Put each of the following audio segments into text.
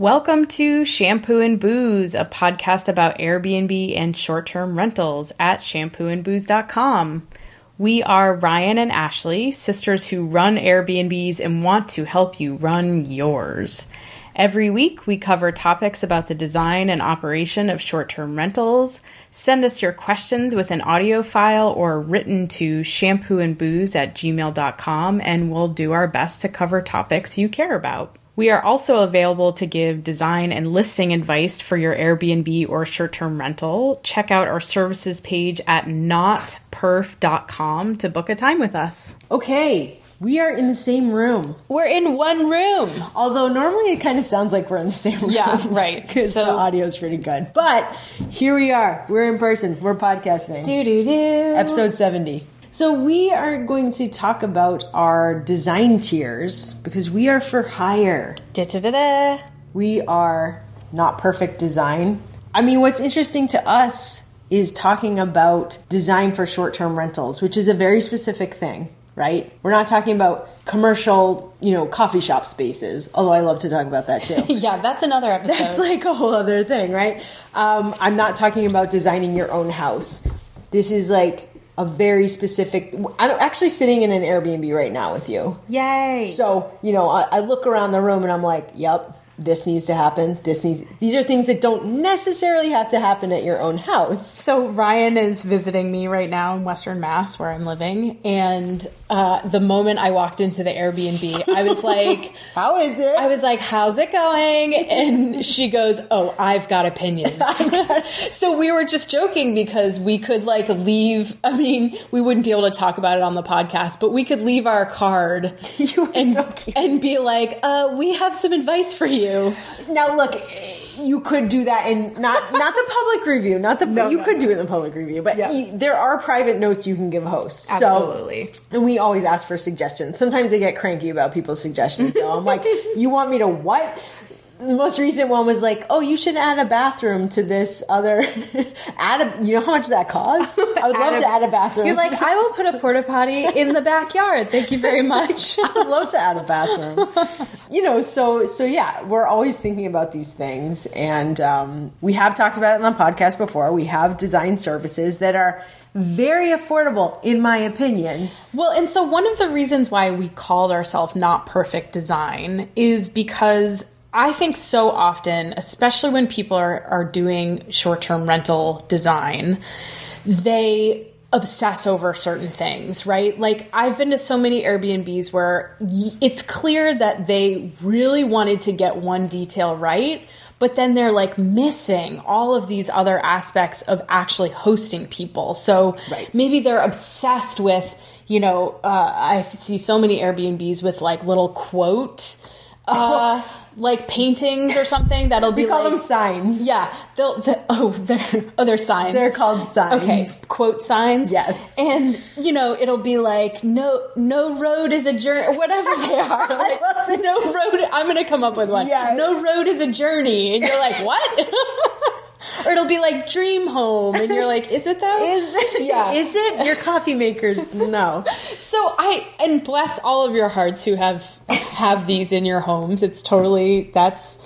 Welcome to Shampoo and Booze, a podcast about Airbnb and short term rentals at shampooandbooze.com. We are Ryan and Ashley, sisters who run Airbnbs and want to help you run yours. Every week, we cover topics about the design and operation of short term rentals. Send us your questions with an audio file or written to shampooandbooze at gmail.com, and we'll do our best to cover topics you care about. We are also available to give design and listing advice for your Airbnb or short term rental. Check out our services page at notperf.com to book a time with us. Okay, we are in the same room. We're in one room. Although normally it kind of sounds like we're in the same room. Yeah, right. Because So- the audio is pretty good. But here we are. We're in person. We're podcasting. Do do do. Episode 70. So we are going to talk about our design tiers because we are for hire. Da da da da. We are not perfect design. I mean, what's interesting to us is talking about design for short term rentals, which is a very specific thing, right? We're not talking about commercial, you know, coffee shop spaces, although I love to talk about that too. Yeah, that's another episode. That's like a whole other thing, right? Um, I'm not talking about designing your own house. This is like a very specific. I'm actually sitting in an Airbnb right now with you. Yay. So, you know, I, I look around the room and I'm like, yep, this needs to happen. This needs, these are things that don't necessarily have to happen at your own house. So Ryan is visiting me right now in Western Mass, where I'm living, and uh, the moment I walked into the Airbnb, I was like, How is it? I was like, "How's it going?" And she goes, "Oh, I've got opinions." so we were just joking because we could like leave. I mean, we wouldn't be able to talk about it on the podcast, but we could leave our card and so cute. and be like, uh, "We have some advice for you." Now, look, you could do that in not not the public review, not the no, you no, could do it in the public review, but Yeah. there are private notes you can give hosts. Absolutely. So, and we always ask for suggestions. Sometimes they get cranky about people's suggestions. Though I'm like, you want me to what? The most recent one was like, oh, you should add a bathroom to this other. add a, you know how much that costs? I would love a- to add a bathroom. You're like, I will put a porta potty in the backyard. Thank you very much. I would love to add a bathroom. you know, so so yeah, we're always thinking about these things, and um, we have talked about it on the podcast before. We have design services that are very affordable, in my opinion. Well, and so one of the reasons why we called ourselves Not Perfect Design is because I think so often, especially when people are, are doing short term rental design, they obsess over certain things, right? Like I've been to so many Airbnbs where it's clear that they really wanted to get one detail right, but then they're like missing all of these other aspects of actually hosting people. So Right. maybe they're obsessed with, you know, uh, I see so many Airbnbs with like little quote, uh, like paintings or something that'll be We call like, them signs. yeah, they'll, they oh, they're, oh, they're signs. They're called signs. Okay, quote signs. Yes. and you know it'll be like no, no road is a journey, or whatever they are. Like, love no road. I'm gonna come up with one. Yes. No road is a journey, and you're like what? or it'll be like dream home, and you're like, is it though? Is it? Yeah. Is it? Your coffee makers? No. So I and bless all of your hearts who have have these in your homes. It's totally that's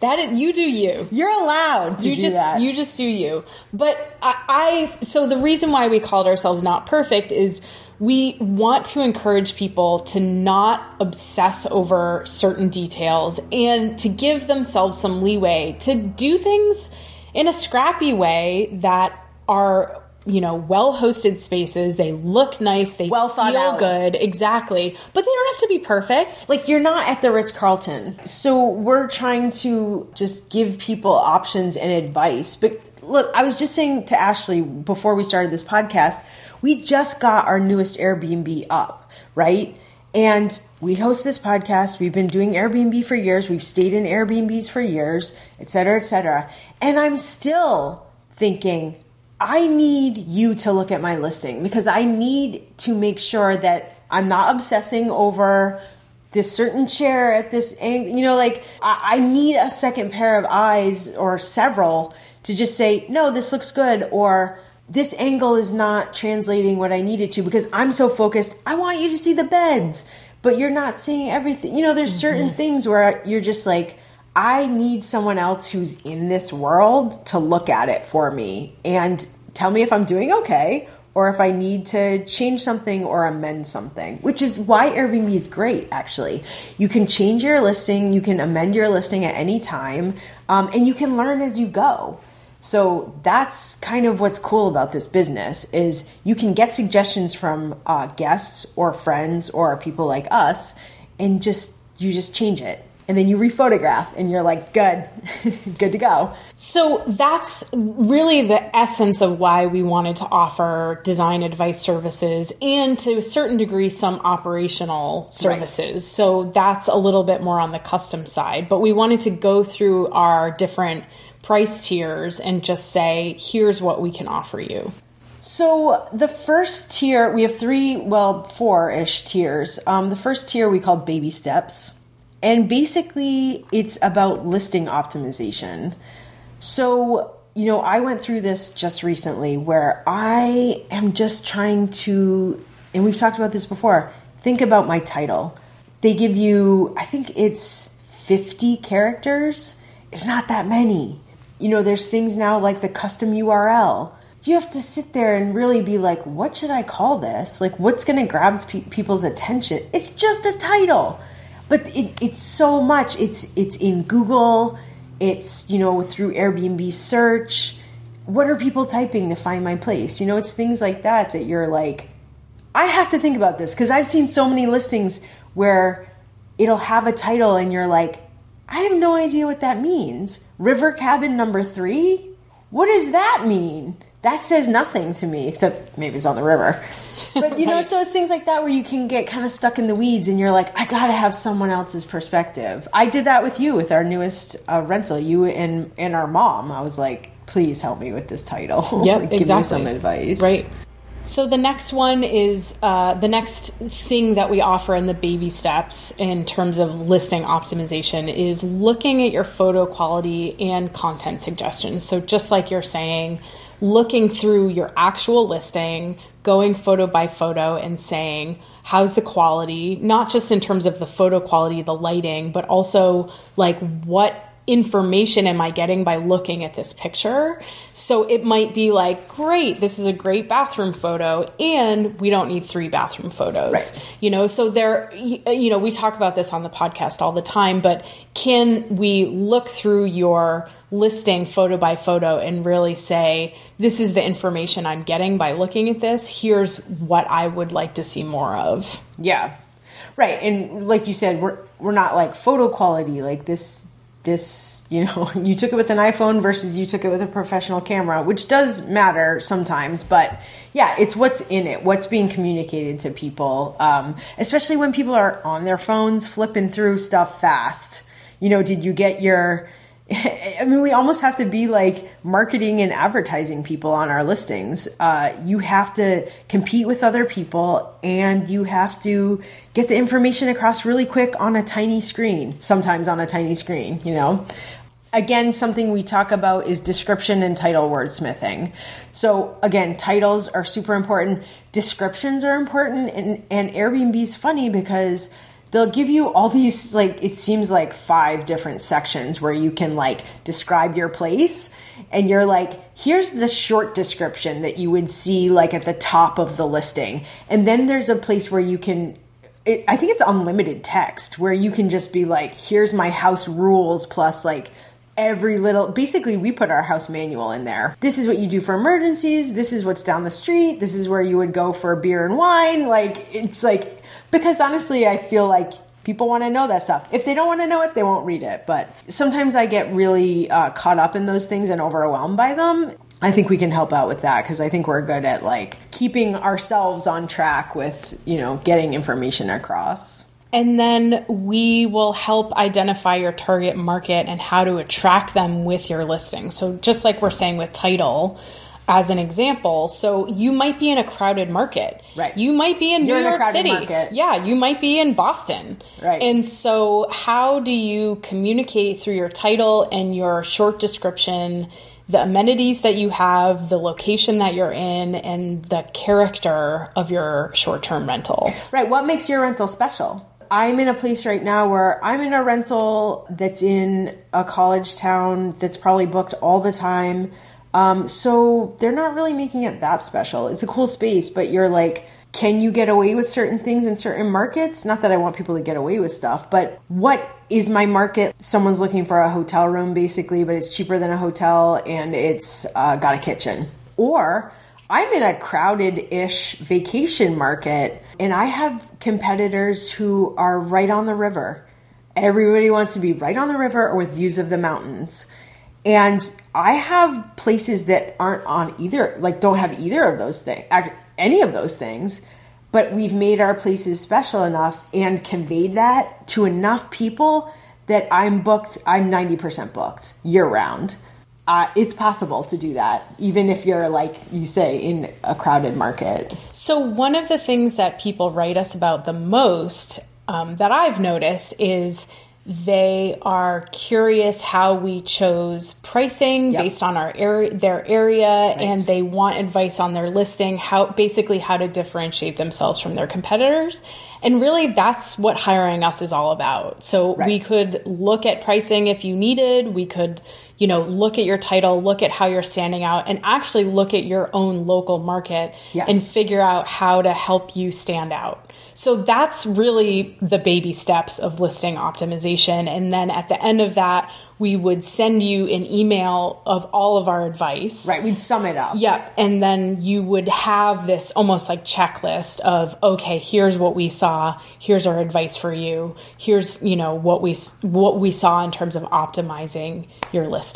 that is, you do you. You're allowed to you do just that. you just do you. But I, I so the reason why we called ourselves not perfect is we want to encourage people to not obsess over certain details and to give themselves some leeway to do things in a scrappy way that are you know well hosted spaces they look nice they Well thought feel out. good exactly but they don't have to be perfect like you're not at the Ritz Carlton. So we're trying to just give people options and advice. But look, I was just saying to Ashley before we started this podcast, we just got our newest Airbnb up, right? And we host this podcast. We've been doing Airbnb for years. We've stayed in Airbnbs for years, et cetera, et cetera. And I'm still thinking, I need you to look at my listing because I need to make sure that I'm not obsessing over this certain chair at this angle. You know, like I, I need a second pair of eyes or several to just say, no, this looks good, or this angle is not translating what I needed to because I'm so focused. I want you to see the beds, but you're not seeing everything. You know, there's certain mm-hmm. things where you're just like, I need someone else who's in this world to look at it for me and tell me if I'm doing okay or if I need to change something or amend something, which is why Airbnb is great, actually. You can change your listing, you can amend your listing at any time, um, and you can learn as you go. So that's kind of what's cool about this business is you can get suggestions from uh, guests or friends or people like us, and just you just change it and then you rephotograph and you're like good good to go so that's really the essence of why we wanted to offer design advice services and to a certain degree some operational services right. so that's a little bit more on the custom side but we wanted to go through our different price tiers and just say here's what we can offer you so the first tier, we have three, well, four-ish tiers. Um, the first tier we call baby steps. And basically, it's about listing optimization. So, you know, I went through this just recently where I am just trying to, and we've talked about this before, think about my title. They give you, I think it's 50 characters. It's not that many. You know, there's things now like the custom URL. You have to sit there and really be like, what should I call this? Like, what's going to grab pe- people's attention? It's just a title but it, it's so much. It's it's in Google. It's you know through Airbnb search. What are people typing to find my place? You know, it's things like that that you're like, I have to think about this because I've seen so many listings where it'll have a title and you're like, I have no idea what that means. River cabin number three? What does that mean? That says nothing to me, except maybe it's on the river. But you know, so it's things like that where you can get kind of stuck in the weeds and you're like, I gotta have someone else's perspective. I did that with you with our newest uh, rental, you and and our mom. I was like, please help me with this title. Yep, Give exactly. me some advice. Right. So the next one is uh, the next thing that we offer in the baby steps in terms of listing optimization is looking at your photo quality and content suggestions. So just like you're saying, looking through your actual listing, going photo by photo and saying, how's the quality, not just in terms of the photo quality, the lighting, but also like what information am I getting by looking at this picture? So it might be like, great, this is a great bathroom photo, and we don't need three bathroom photos. Right. You know, so there, uh, you know, we talk about this on the podcast all the time, but can we look through your listing photo by photo and really say, this is the information I'm getting by looking at this. Here's what I would like to see more of. Yeah. Right. And like you said, we're we're not like photo quality like this this, you know, you took it with an iPhone versus you took it with a professional camera, which does matter sometimes, but yeah, it's what's in it, what's being communicated to people, um, especially when people are on their phones flipping through stuff fast. You know, did you get your I mean, we almost have to be like marketing and advertising people on our listings. Uh, you have to compete with other people and you have to get the information across really quick on a tiny screen, sometimes on a tiny screen, you know? Again, something we talk about is description and title wordsmithing. So again, titles are super important. Descriptions are important and, and Airbnb's funny because they'll give you all these like it seems like five different sections where you can like describe your place. And you're like here's the short description that you would see like at the top of the listing. And then there's a place where you can it, i think it's unlimited text where you can just be like here's my house rules plus like every little basically we put our house manual in there. This is what you do for emergencies. This is what's down the street. This is where you would go for beer and wine. Like it's like because honestly, I feel like people want to know that stuff. If they don't want to know it, they won't read it. But sometimes I get really uh, caught up in those things and overwhelmed by them. I think we can help out with that because I think we're good at like keeping ourselves on track with, you know, getting information across. And then we will help identify your target market and how to attract them with your listing. So, just like we're saying with title, as an example. So you might be in a crowded market. Right. You might be in You're New in York City. Market. Yeah, you might be in Boston. Right. And so how do you communicate through your title and your short description the amenities that you have, the location that you're in, and the character of your short term rental. Right. What makes your rental special? I'm in a place right now where I'm in a rental that's in a college town that's probably booked all the time. Um, so they're not really making it that special. It's a cool space, but you're like, can you get away with certain things in certain markets? Not that I want people to get away with stuff, but what is my market? Someone's looking for a hotel room basically, but it's cheaper than a hotel and it's uh, got a kitchen. Or I'm in a crowded ish vacation market and I have competitors who are right on the river. Everybody wants to be right on the river or with views of the mountains. And I have places that aren't on either, like don't have either of those things any of those things, but we've made our places special enough and conveyed that to enough people that I'm booked, I'm 90% booked year round. Uh, it's possible to do that, even if you're, like you say, in a crowded market. So, one of the things that people write us about the most um, that I've noticed is they are curious how we chose pricing yep. based on our area, their area, right. and they want advice on their listing, how basically how to differentiate themselves from their competitors. And really, that's what hiring us is all about. So right. we could look at pricing if you needed. We could, you know, look at your title, look at how you're standing out, and actually look at your own local market yes. and figure out how to help you stand out. So that's really the baby steps of listing optimization. And then at the end of that, we would send you an email of all of our advice. Right, we'd sum it up. Yep. And then you would have this almost like checklist of, okay, here's what we saw, here's our advice for you, here's, you know, what we what we saw in terms of optimizing your listing.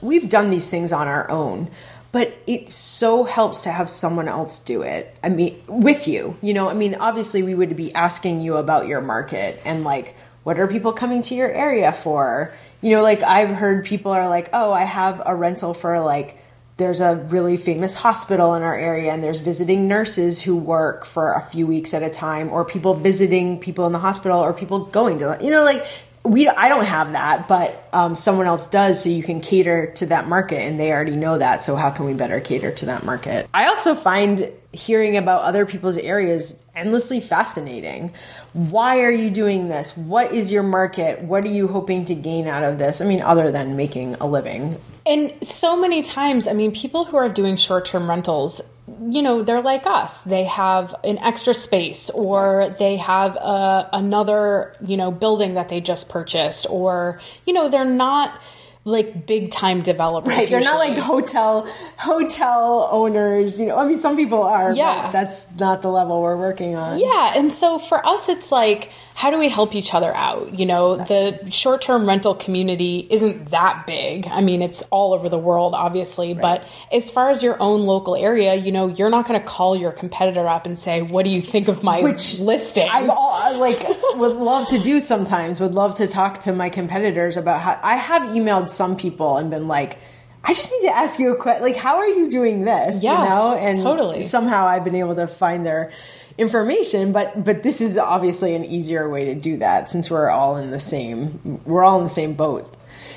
We've done these things on our own but it so helps to have someone else do it. I mean, with you, you know, I mean, obviously we would be asking you about your market and like, what are people coming to your area for? You know, like I've heard people are like, oh, I have a rental for like, there's a really famous hospital in our area and there's visiting nurses who work for a few weeks at a time or people visiting people in the hospital or people going to you know like we I don't have that, but um, someone else does, so you can cater to that market, and they already know that. So how can we better cater to that market? I also find hearing about other people's areas endlessly fascinating. Why are you doing this? What is your market? What are you hoping to gain out of this? I mean, other than making a living. And so many times, I mean, people who are doing short term rentals, you know, they're like us. They have an extra space or they have a, another, you know, building that they just purchased or, you know, they're not like big time developers. Right, you're not like hotel hotel owners. You know, I mean, some people are. Yeah, that's not the level we're working on. Yeah, and so for us, it's like how do we help each other out? You know, exactly. the short term rental community isn't that big. I mean, it's all over the world, obviously, right. but as far as your own local area, you know, you're not going to call your competitor up and say, "What do you think of my Which listing?" I'm all, like would love to do sometimes. Would love to talk to my competitors about how I have emailed some people and been like. I just need to ask you a question. Like, how are you doing this? Yeah, you know, and totally. Somehow I've been able to find their information but but this is obviously an easier way to do that since we're all in the same we're all in the same boat.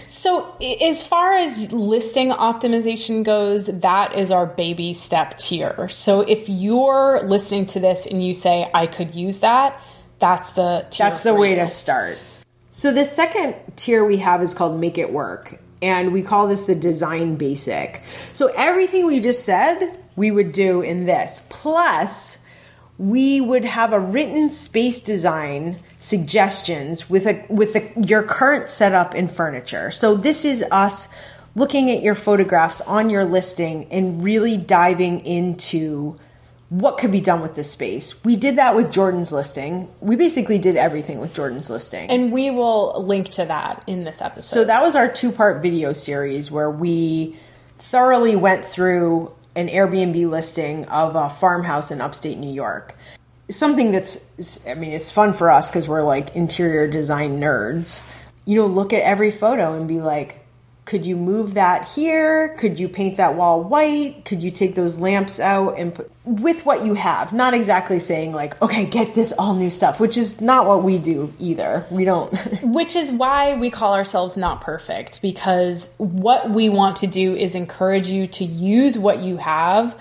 So as far as listing optimization goes that is our baby step tier. So if you're listening to this and you say i could use that that's the that's the way to start. So the second tier we have is called make it work and we call this the design basic. So everything we just said we would do in this. Plus we would have a written space design suggestions with a with a, your current setup and furniture. So this is us looking at your photographs on your listing and really diving into what could be done with this space. We did that with Jordan's listing. We basically did everything with Jordan's listing. And we will link to that in this episode. So that was our two-part video series where we thoroughly went through an Airbnb listing of a farmhouse in upstate New York. Something that's, I mean, it's fun for us because we're like interior design nerds. You know, look at every photo and be like, could you move that here? Could you paint that wall white? Could you take those lamps out and put with what you have? Not exactly saying like, okay, get this all new stuff, which is not what we do either. We don't. which is why we call ourselves not perfect because what we want to do is encourage you to use what you have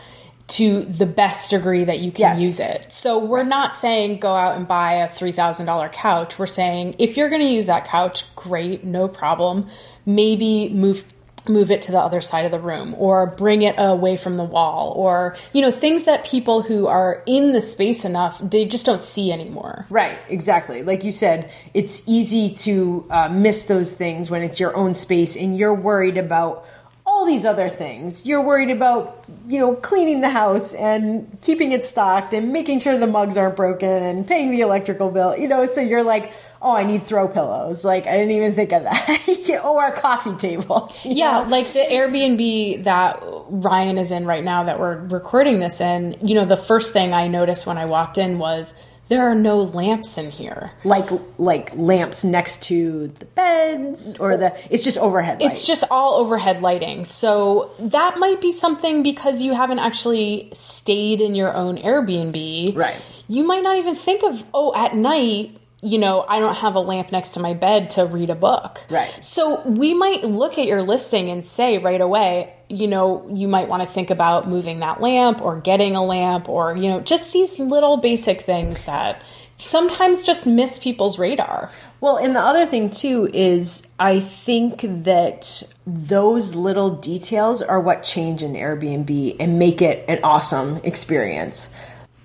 to the best degree that you can Yes. use it. So we're not saying go out and buy a $3,000 couch. We're saying if you're going to use that couch, great, no problem. Maybe move move it to the other side of the room or bring it away from the wall or you know things that people who are in the space enough they just don't see anymore. Right, exactly. Like you said, it's easy to uh, miss those things when it's your own space and you're worried about all these other things. You're worried about, you know, cleaning the house and keeping it stocked and making sure the mugs aren't broken and paying the electrical bill, you know, so you're like, oh, I need throw pillows. Like, I didn't even think of that. or a coffee table. Yeah, know? like the Airbnb that Ryan is in right now that we're recording this in, you know, the first thing I noticed when I walked in was there are no lamps in here. Like, like lamps next to the beds or the, it's just overhead lights. It's just all overhead lighting. So that might be something because you haven't actually stayed in your own Airbnb. Right. You might not even think of, oh, at night, you know, I don't have a lamp next to my bed to read a book. Right. So we might look at your listing and say right away, you know, you might want to think about moving that lamp or getting a lamp or, you know, just these little basic things that sometimes just miss people's radar. Well, and the other thing too is I think that those little details are what change an Airbnb and make it an awesome experience.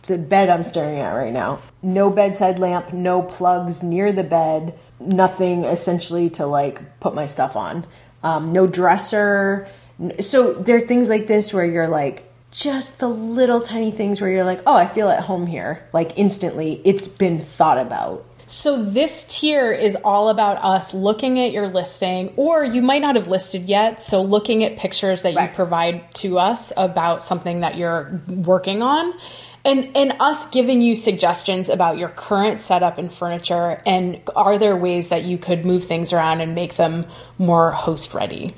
The bed I'm staring at right now, no bedside lamp, no plugs near the bed, nothing essentially to like put my stuff on, um, no dresser. So there are things like this where you're like, just the little tiny things where you're like, oh, I feel at home here. Like instantly, it's been thought about. So this tier is all about us looking at your listing, or you might not have listed yet. So looking at pictures that Right. you provide to us about something that you're working on. And, and us giving you suggestions about your current setup and furniture, and are there ways that you could move things around and make them more host ready?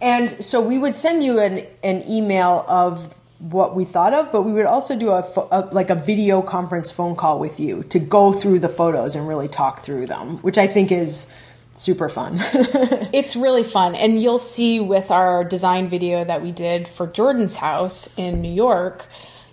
And so we would send you an, an email of what we thought of, but we would also do a, a like a video conference phone call with you to go through the photos and really talk through them, which I think is super fun. It's really fun. And you'll see with our design video that we did for Jordan's house in New York,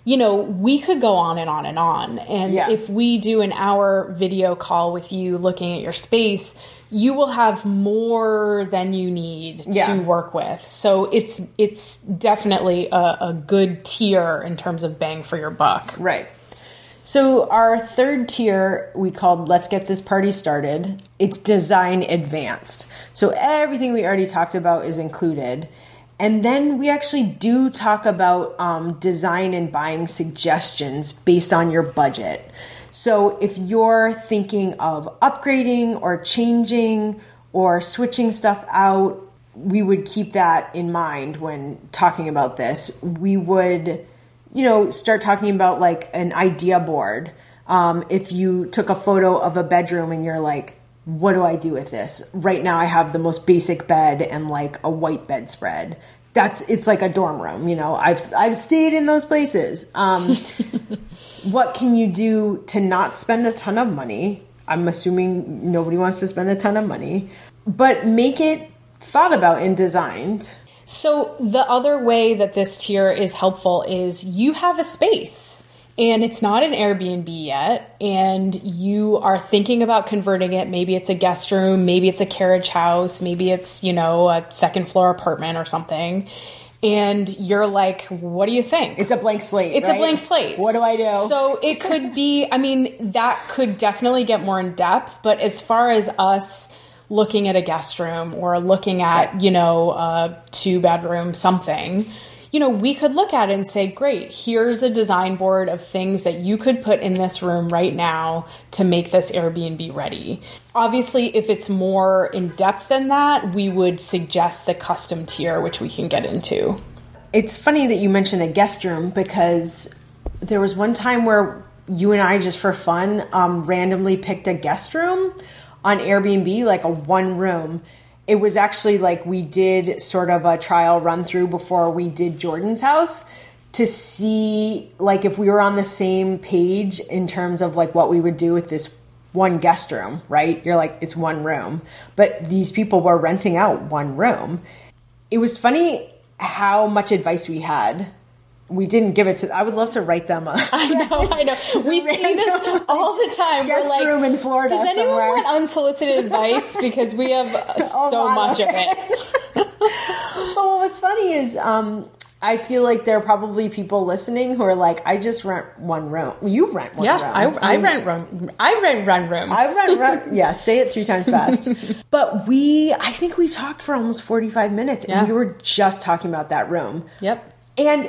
you know, we could go on and on and on. And Yeah. if we do an hour video call with you looking at your space, you will have more than you need Yeah. to work with. So it's it's definitely a, a good tier in terms of bang for your buck. Right. So our third tier we called Let's Get This Party Started. It's design advanced. So everything we already talked about is included. And then we actually do talk about um, design and buying suggestions based on your budget. So if you're thinking of upgrading or changing or switching stuff out, we would keep that in mind when talking about this. We would you know, start talking about like an idea board. Um, if you took a photo of a bedroom and you're like, what do I do with this? Right now, I have the most basic bed and like a white bedspread. That's it's like a dorm room, you know. I've I've stayed in those places. Um, what can you do to not spend a ton of money? I'm assuming nobody wants to spend a ton of money, but make it thought about and designed. So the other way that this tier is helpful is you have a space and it's not an Airbnb yet and you are thinking about converting it. Maybe it's a guest room, maybe it's a carriage house, maybe it's, you know, a second floor apartment or something. And you're like, what do you think? It's a blank slate. It's right? a blank slate. What do I do? So it could be, I mean, that could definitely get more in depth, but as far as us looking at a guest room or looking at, Right. you know, a two bedroom something, you know, we could look at it and say, great, here's a design board of things that you could put in this room right now to make this Airbnb ready. Obviously, if it's more in depth than that, we would suggest the custom tier, which we can get into. It's funny that you mentioned a guest room because there was one time where you and I, just for fun, um, randomly picked a guest room on Airbnb, like a one room. It was actually like we did sort of a trial run through before we did Jordan's house to see like if we were on the same page in terms of like what we would do with this one guest room, right? You're like, it's one room. But these people were renting out one room. It was funny how much advice we had we didn't give it to. I would love to write them. A I know, I know. We see this all the time. Guest We're like, room in Florida Does anyone somewhere." want unsolicited advice? Because we have so much of it. But what was funny is, um, I feel like there are probably people listening who are like, I just rent one room. You rent one Yeah, room. I, I rent room. I rent run room. I rent, rent. Yeah, say it three times fast. but we, I think we talked for almost 45 minutes and Yeah. we were just talking about that room. yep. And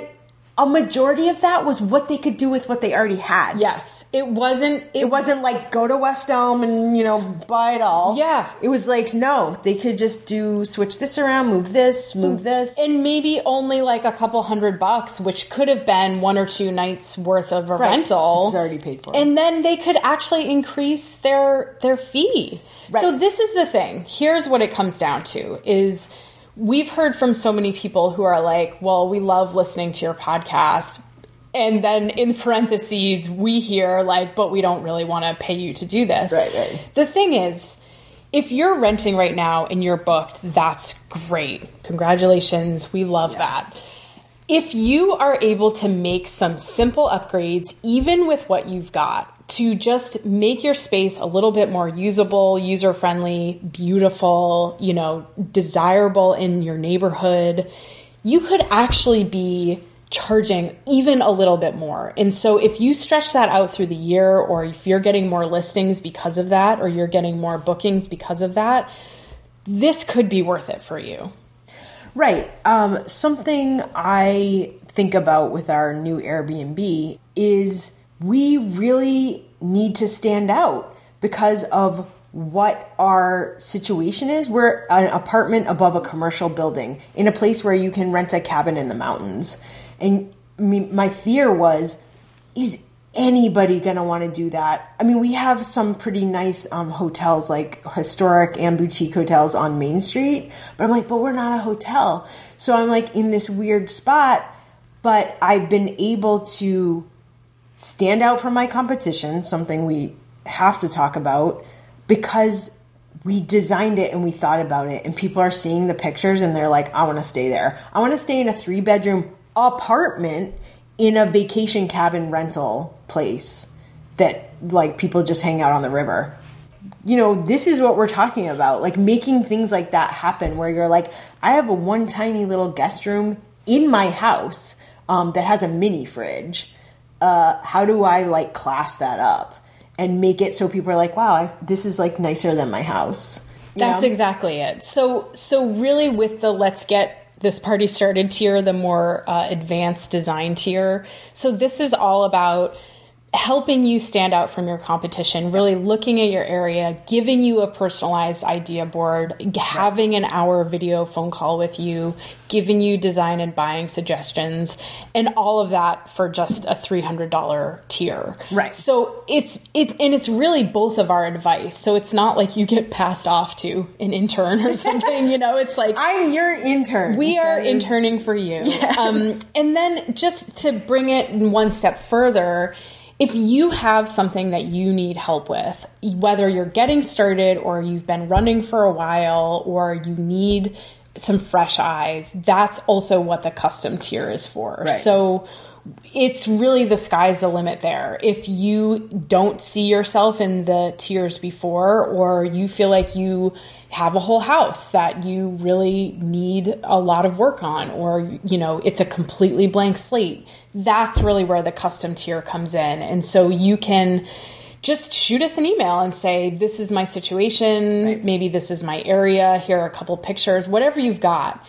a majority of that was what they could do with what they already had. Yes, it wasn't. It, It wasn't like go to West Elm and, you know, buy it all. Yeah. It was like, no, they could just do, switch this around, move this, move this. and maybe only like a couple hundred bucks, which could have been one or two nights worth of a Right. rental. It's already paid for. and then they could actually increase their their fee. Right. So this is the thing. Here's what it comes down to is we've heard from so many people who are like, "Well, we love listening to your podcast." And then in parentheses, we hear like, "But we don't really want to pay you to do this." Right, right. The thing is, if you're renting right now and you're booked, that's great. Congratulations. We love that. If you are able to make some simple upgrades, even with what you've got, to just make your space a little bit more usable, user friendly, beautiful, you know, desirable in your neighborhood, you could actually be charging even a little bit more. And so if you stretch that out through the year, or if you're getting more listings because of that, or you're getting more bookings because of that, this could be worth it for you. Right. Um, something I think about with our new Airbnb is we really need to stand out because of what our situation is. We're an apartment above a commercial building in a place where you can rent a cabin in the mountains. And my fear was, is anybody gonna want to do that? I mean, we have some pretty nice um, hotels, like historic and boutique hotels on Main Street, but I'm like, but we're not a hotel. So I'm like in this weird spot, but I've been able to stand out from my competition, something we have to talk about, because we designed it and we thought about it, and people are seeing the pictures and they're like, I want to stay there. I want to stay in a three bedroom apartment in a vacation cabin rental place that like people just hang out on the river. You know, this is what we're talking about, like making things like that happen where you're like, I have a one tiny little guest room in my house um, that has a mini fridge. Uh, how do I like class that up and make it so people are like, wow, I, this is like nicer than my house? You That's know? exactly it. So, so really, with the let's get this party started tier, the more uh, advanced design tier. So, this is all about helping you stand out from your competition, really looking at your area, giving you a personalized idea board, having an hour video phone call with you, giving you design and buying suggestions, and all of that for just a $300 tier. Right. So it's it and it's really both of our advice. So it's not like you get passed off to an intern or something, you know, it's like I'm your intern. we are is- interning for you. Um, and then just to bring it one step further, if you have something that you need help with, whether you're getting started or you've been running for a while or you need some fresh eyes, that's also what the custom tier is for. Right. So it's really the sky's the limit there. If you don't see yourself in the tiers before, or you feel like you have a whole house that you really need a lot of work on, or you know, it's a completely blank slate, that's really where the custom tier comes in. And so you can just shoot us an email and say, This is my situation, maybe this is my area, here are a couple pictures, whatever you've got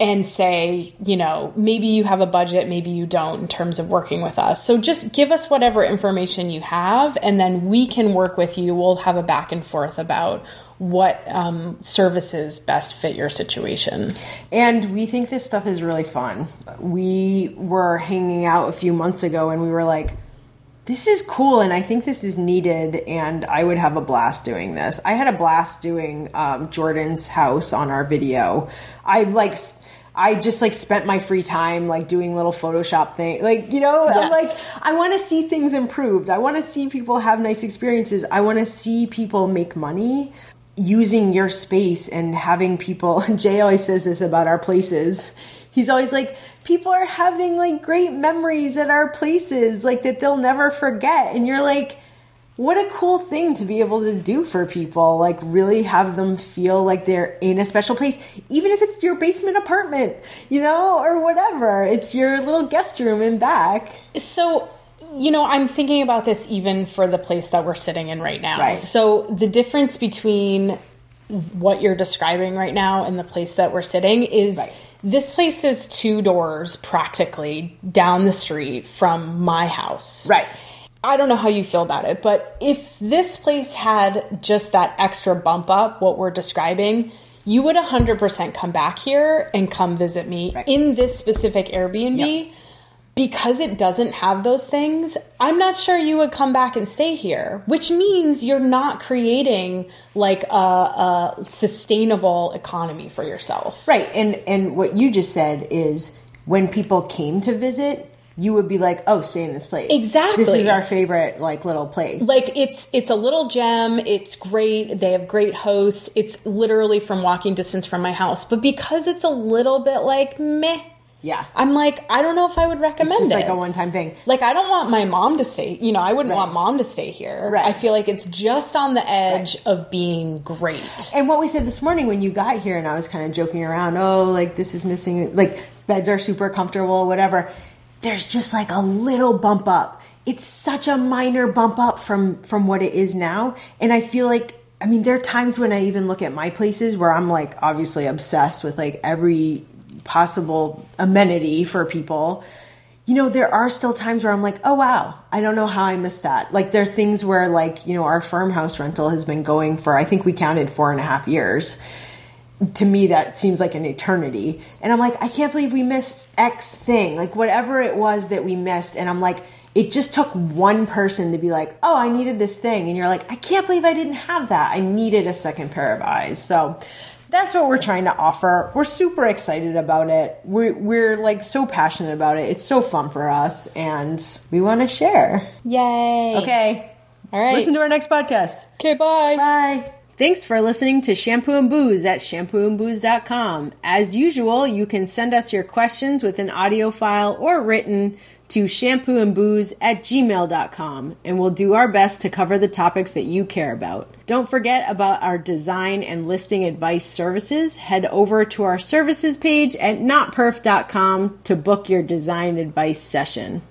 and say, you know, maybe you have a budget, maybe you don't in terms of working with us. So just give us whatever information you have, and then we can work with you. We'll have a back and forth about what um, services best fit your situation. And we think this stuff is really fun. We were hanging out a few months ago and we were like, this is cool and I think this is needed and I would have a blast doing this. I had a blast doing um, Jordan's house on our video. I like. s- I just like spent my free time like doing little Photoshop thing, like you know, I'm like I want to see things improved. I want to see people have nice experiences. I want to see people make money using your space and having people. Jay always says this about our places. he's always like, people are having like great memories at our places, like that they'll never forget. And you're like, what a cool thing to be able to do for people. Like, really have them feel like they're in a special place, even if it's your basement apartment, you know, or whatever. It's your little guest room in back. So, you know, I'm thinking about this even for the place that we're sitting in right now. Right. So, the difference between what you're describing right now and the place that we're sitting is Right. this place is two doors practically down the street from my house. Right. I don't know how you feel about it, but if this place had just that extra bump up, what we're describing, you would 100% come back here and come visit me Right. in this specific Airbnb. Yep. Because it doesn't have those things, I'm not sure you would come back and stay here, which means you're not creating like a, a sustainable economy for yourself. Right. And and what you just said is when people came to visit, you would be like, "Oh, stay in this place." Exactly. This is our favorite like little place. like it's it's a little gem it's great they have great hosts it's literally from walking distance from my house but because it's a little bit like meh yeah. i'm like i don't know if i would recommend It's just it like a one-time thing. like i don't want my mom to stay you know i wouldn't Right. want mom to stay here Right. i feel like it's just on the edge of being great And what we said this morning when you got here, and I was kind of joking around, oh, like this is missing, like beds are super comfortable, whatever. There's just like a little bump up. It's such a minor bump up from from what it is now, and I feel like. I mean, there are times when I even look at my places where I'm like obviously obsessed with like every possible amenity for people. You know, there are still times where I'm like, oh wow, I don't know how I missed that. Like, there are things where, like, you know, our farmhouse rental has been going for, I think we counted four and a half years. To me, that seems like an eternity. And I'm like, I can't believe we missed X thing, like, whatever it was that we missed. And I'm like, it just took one person to be like, oh, I needed this thing. And you're like, I can't believe I didn't have that. I needed a second pair of eyes. So, that's what we're trying to offer. We're super excited about it. We're, we're like so passionate about it. It's so fun for us and we want to share. yay Okay. all right Listen to our next podcast. okay bye Bye. Thanks for listening to Shampoo and Booze at shampooandbooze.com. As usual, you can send us your questions with an audio file or written to shampooandbooze at gmail.com and we'll do our best to cover the topics that you care about. Don't forget about our design and listing advice services. Head over to our services page at notperf.com to book your design advice session.